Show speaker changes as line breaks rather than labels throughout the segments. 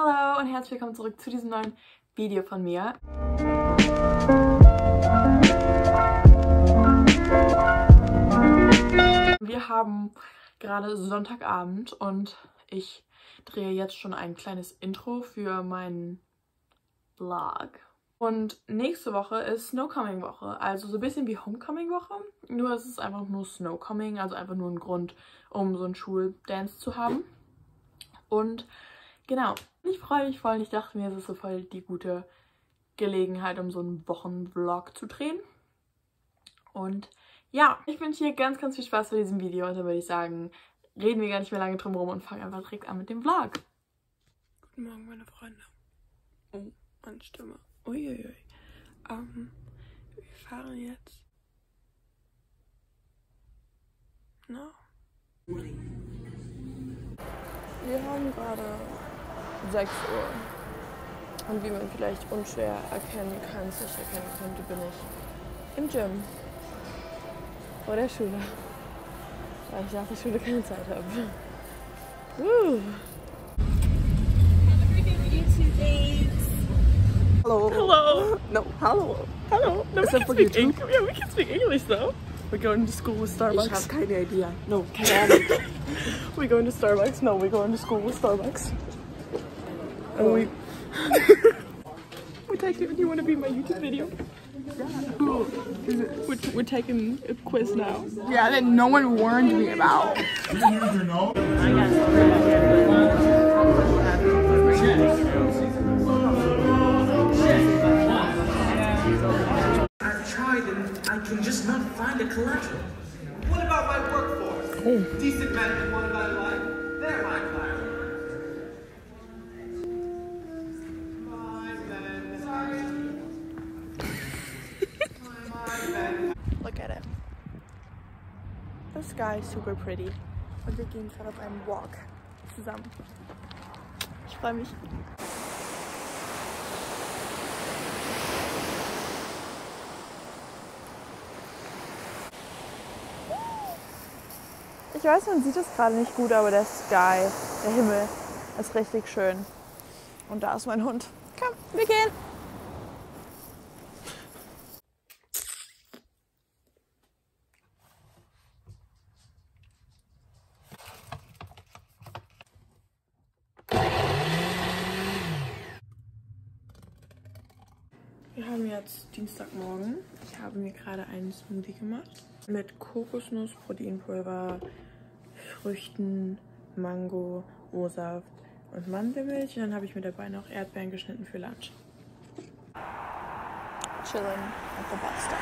Hallo und herzlich willkommen zurück zu diesem neuen Video von mir. Wir haben gerade Sonntagabend und ich drehe jetzt schon ein kleines Intro für meinen Vlog. Und nächste Woche ist Snowcoming-Woche, also so ein bisschen wie Homecoming-Woche, nur es ist einfach nur Snowcoming, also einfach nur ein Grund, um so einen Schuldance zu haben. Und genau, ich freue mich voll ich dachte mir, es ist so voll die gute Gelegenheit, um so einen Wochenvlog zu drehen. Und ja, ich wünsche dir ganz, ganz viel Spaß bei diesem Video und dann würde ich sagen, reden wir gar nicht mehr lange drum rum und fangen einfach direkt an mit dem Vlog. Guten Morgen, meine Freunde. Oh, meine Stimme. Uiuiui. Ähm, wir fahren jetzt. No. Wir haben gerade 6 Uhr. Und wie man vielleicht unschwer erkennen kann, sich erkennen könnte, bin ich im Gym. Vor der Schule. Weil ich nach der Schule keine Zeit habe. Woo.
Hello.
Hello.
No, hello.
Hello. No, we
that
can
for
speak
YouTube?
English. Yeah, we can speak English though. We're going to school with
Ich
Starbucks.
habe keine Idee. No, keine Ahnung.
We're going to Starbucks. No, we're going to school with Starbucks. And
Oh.
we we taking. Do you want to be in my YouTube video?
Who is it?
We're, we're taking a quiz now.
Yeah, that no one warned me about.
I've tried and I can just not find a collateral. What about my workforce? Oh. Decent men who want a
The sky is super pretty. Und wir gehen gerade auf einen Walk zusammen. Ich freue mich. Ich weiß, man sieht es gerade nicht gut, aber der Sky, der Himmel, ist richtig schön. Und da ist mein Hund. Komm, wir gehen. Wir haben jetzt Dienstagmorgen. Ich habe mir gerade einen Smoothie gemacht mit Kokosnuss, Proteinpulver, Früchten, Mango, O-Saft und Mandelmilch. Und dann habe ich mir dabei noch Erdbeeren geschnitten für Lunch. Chilling at the bus stop.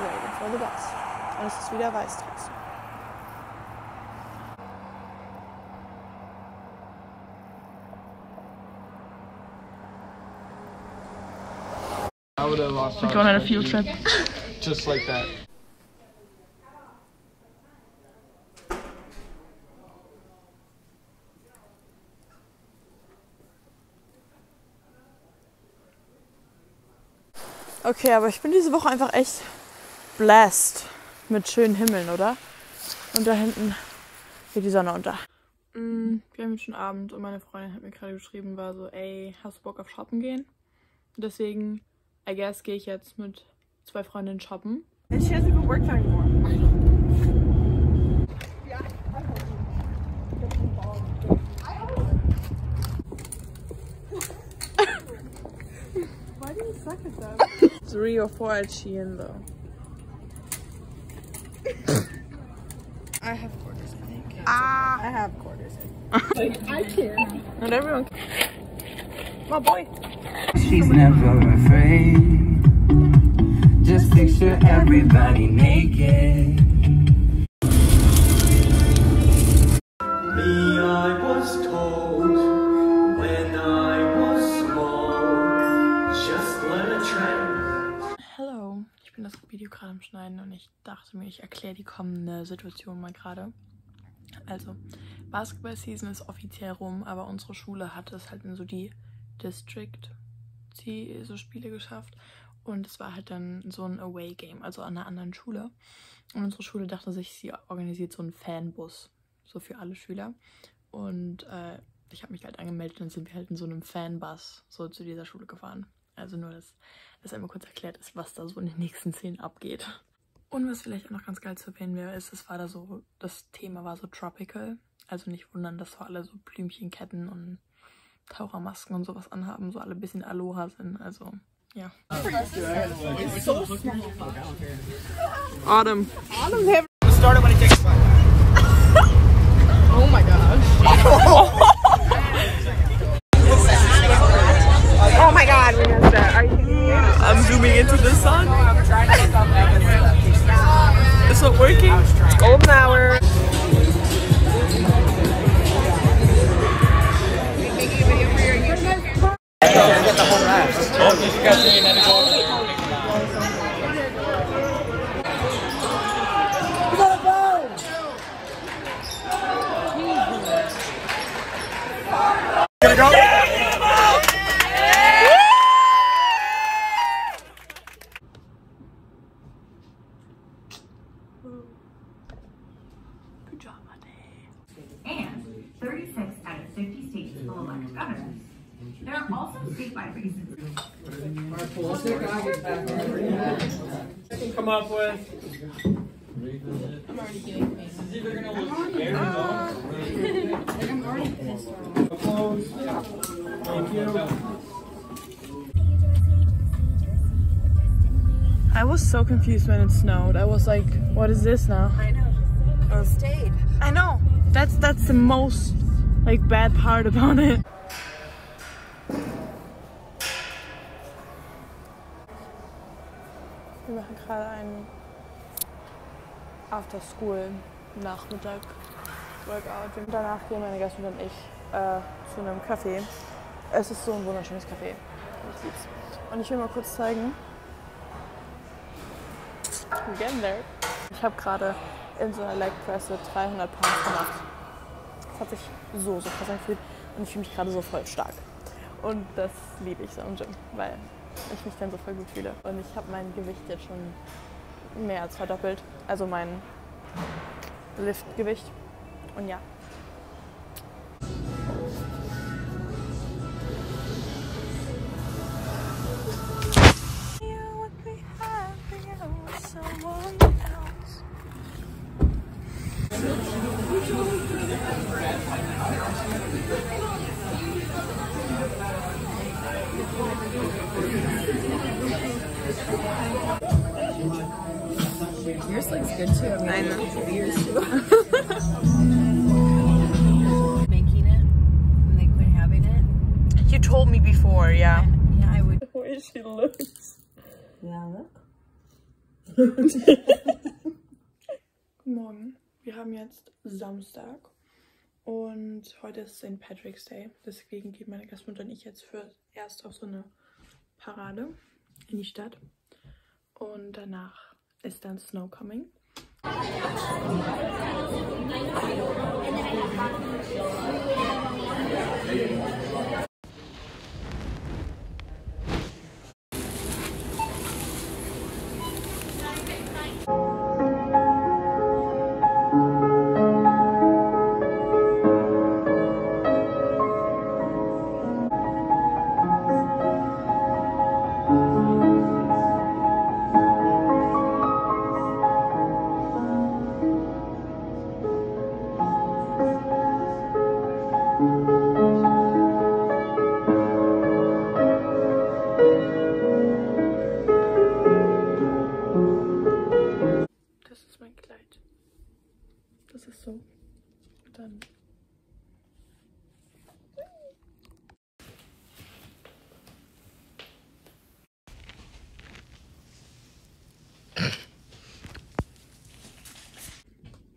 Waiting for the bus. Und es ist wieder weiß draußen.
I would have lost
We're going on a field trip.
just like that.
Okay, aber ich bin diese Woche einfach echt blessed mit schönen Himmeln, oder? Und da hinten geht die Sonne unter. Mm, wir haben jetzt schon Abend und meine Freundin hat mir gerade geschrieben, war so, ey, hast du Bock auf Shoppen gehen? Und deswegen, I guess, gehe ich jetzt mit zwei Freundinnen shoppen.
And she doesn't even work there anymore. Why do you suck at that?
Three or four at Shein though. I have quarters, I think.
Ah, I have quarters. I can't.
Not everyone. My boy.
She's never afraid. Just picture everybody naked.
Me, I was told when I was small. Just let a trend.
Hello, ich bin das Video gerade am Schneiden und ich dachte mir, ich erkläre die kommende Situation mal gerade. Also, Basketball-Season ist offiziell rum, aber unsere Schule hat es halt in so die District so Spiele geschafft und es war halt dann so ein Away-Game, also an einer anderen Schule. Und unsere Schule dachte sich, sie organisiert so einen Fanbus, so für alle Schüler. Und äh, ich habe mich halt angemeldet und sind wir halt in so einem Fanbus so zu dieser Schule gefahren. Also nur, dass das einmal kurz erklärt ist, was da so in den nächsten Szenen abgeht. Und was vielleicht auch noch ganz geil zu erwähnen wäre, ist, es war da so, das Thema war so tropical. Also nicht wundern, dass so alle so Blümchenketten und Tauchermasken und sowas anhaben, so alle ein bisschen Aloha sind. Also, ja. Autumn.
Start
scene in the
corner. Go.
Good job,
And 36 out of 50 states will elect governors. There are also statewide races.
I can come up with.
I was so confused when it snowed. I was like, what is this now?
I know. It oh. stayed.
I know. That's that's the most like bad part about it. Wir machen gerade einen After School Nachmittag Workout. Und danach gehen meine Gäste und ich äh, zu einem Café. Es ist so ein wunderschönes Café. Und ich will mal kurz zeigen. Ich habe gerade in so einer Leg Press so 300 Pounds gemacht. Das hat sich so, so krass angefühlt und ich fühle mich gerade so voll stark. Und das liebe ich so im Gym, weil ich mich dann so voll gut fühle. Und ich habe mein Gewicht jetzt schon mehr als verdoppelt. Also mein Liftgewicht. Und ja.
Yours looks good too. I know. Yours too. Making it they quit having it.
You told me before, yeah.
Yeah, I would.
The way she looks.
Yeah, look.
Guten Morgen. Wir haben jetzt Samstag und heute ist St. Patrick's Day. Deswegen gehen meine Gastmutter und ich jetzt für erst auf so eine Parade in die Stadt und danach ist dann Snow Coming.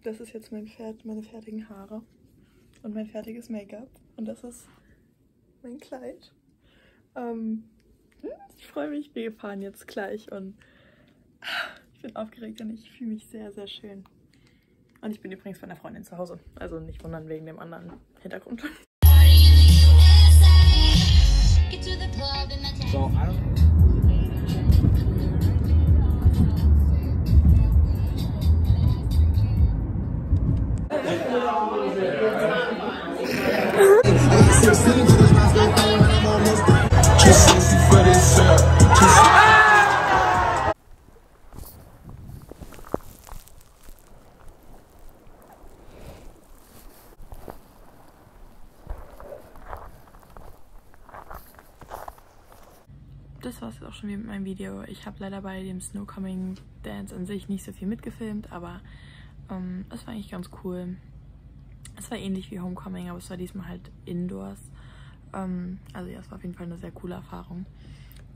Das ist jetzt mein Pferd, meine fertigen Haare und mein fertiges Make-up. Und das ist mein Kleid. Ähm, ich freue mich, wir fahren jetzt gleich und ich bin aufgeregt und ich fühle mich sehr, sehr schön. Und ich bin übrigens bei einer Freundin zu Hause. Also nicht wundern wegen dem anderen Hintergrund.
So
das war es auch schon wieder mit meinem Video. Ich habe leider bei dem Snowcoming Dance an sich nicht so viel mitgefilmt, aber ähm, es war eigentlich ganz cool. War ähnlich wie Homecoming, aber es war diesmal halt indoors. Ähm, also ja, es war auf jeden Fall eine sehr coole Erfahrung.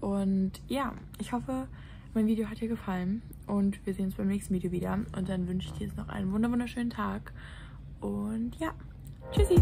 Und ja, ich hoffe, mein Video hat dir gefallen und wir sehen uns beim nächsten Video wieder. Und dann wünsche ich dir jetzt noch einen wunderschönen Tag und ja, tschüssi!